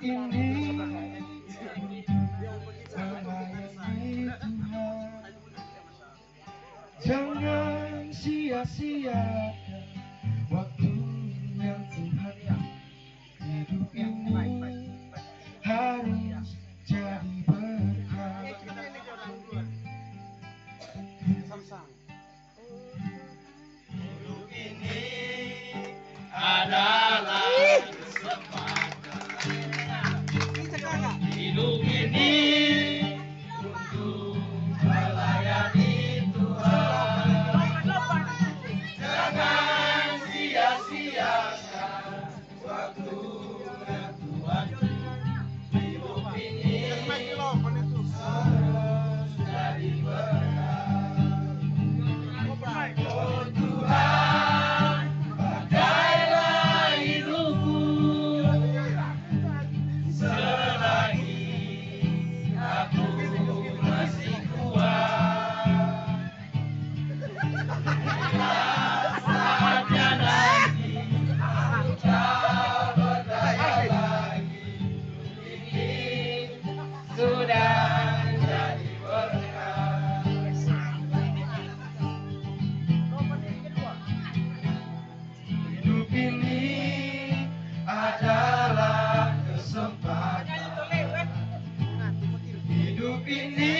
ini Jangan sia-sia. Bini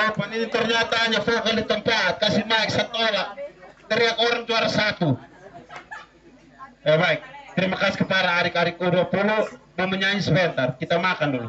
Kenapa? Ini ternyata hanya vokal di tempat. Kasih mic satu tolak. Teriak orang juara satu. Eh baik. Terima kasih kepada adik-adikku 20 mau menyanyi sebentar. Kita makan dulu.